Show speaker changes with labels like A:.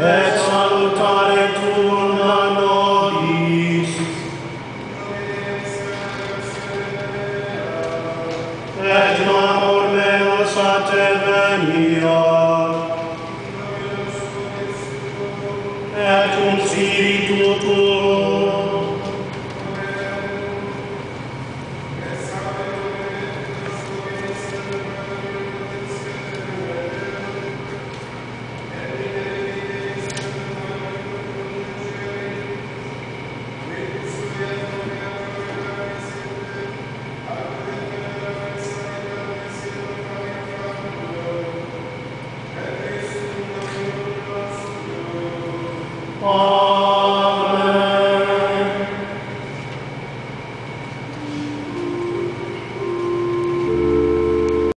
A: Et al laudare tuum nomen et
B: semper.
A: Fragmo orbe te veniunt. Et tum